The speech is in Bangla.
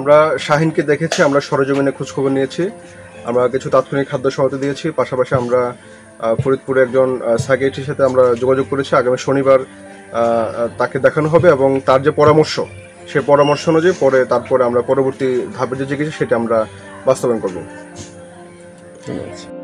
আমরা শাহিনকে দেখেছি, আমরা সরজমিনে খোঁজখবর নিয়েছি, আমরা কিছু তাৎক্ষণিক খাদ্য সহায়তা দিয়েছি, পাশাপাশি আমরা ফরিদপুরে একজন সাইকিয়াট্রির সাথে আমরা যোগাযোগ করেছি, আগামী শনিবার তাকে দেখানো হবে এবং তার যে পরামর্শ, সে পরামর্শ অনুযায়ী পরে, তারপরে আমরা পরবর্তী ধাপে যে চিকিৎসা, সেটা আমরা বাস্তবায়ন করব। ঠিক আছে